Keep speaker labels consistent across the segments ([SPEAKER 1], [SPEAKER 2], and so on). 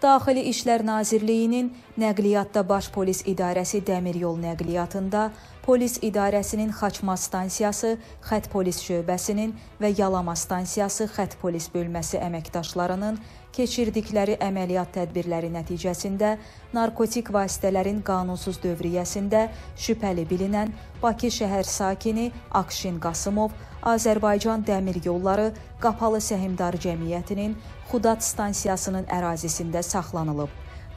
[SPEAKER 1] Daxili İşlər Nazirliyinin Nəqliyyatda Baş Polis İdarəsi Dəmir Yol Nəqliyyatında Polis İdarəsinin Xaçma stansiyası, Xətt Polis şöbəsinin və Yalama stansiyası Xətt Polis bölməsi əməkdaşlarının keçirdikləri əməliyyat tədbirləri nəticəsində narkotik vasitələrin qanunsuz dövriyyəsində şübhəli bilinən Bakı şəhər sakini Akşin Qasımov Azərbaycan Dəmir Yolları Qapalı Səhmdar Cəmiyyətinin Xudat stansiyasının ərazisində saxlanılıb.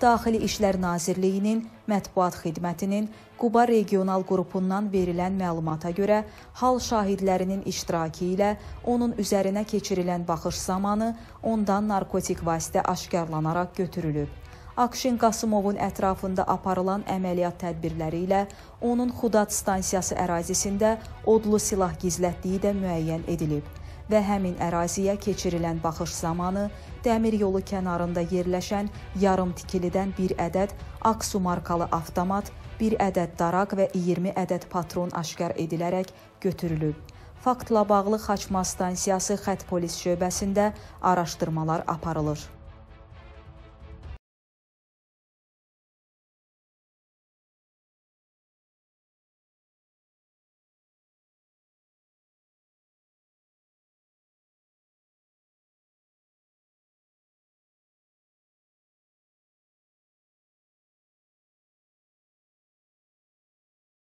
[SPEAKER 1] Daxili İşlər Nazirliyinin mətbuat xidmətinin Quba regional qrupundan verilən məlumata görə hal şahidlərinin iştirakı ilə onun üzərinə keçirilən baxış zamanı ondan narkotik vasitə aşkarlanaraq götürülüb. Akşin Qasımovun ətrafında aparılan əməliyyat tədbirləri ilə onun Xudat stansiyası ərazisində odlu silah gizlətdiyi də müəyyən edilib və həmin əraziyə keçirilən baxış zamanı dəmir yolu kənarında yerləşən yarım tikilidən bir ədəd Aksu markalı avtomat, bir ədəd daraq və 20 ədəd patron aşkar edilərək götürülüb. Faktla bağlı Xaçma stansiyası Xətt polis şöbəsində araşdırmalar aparılır.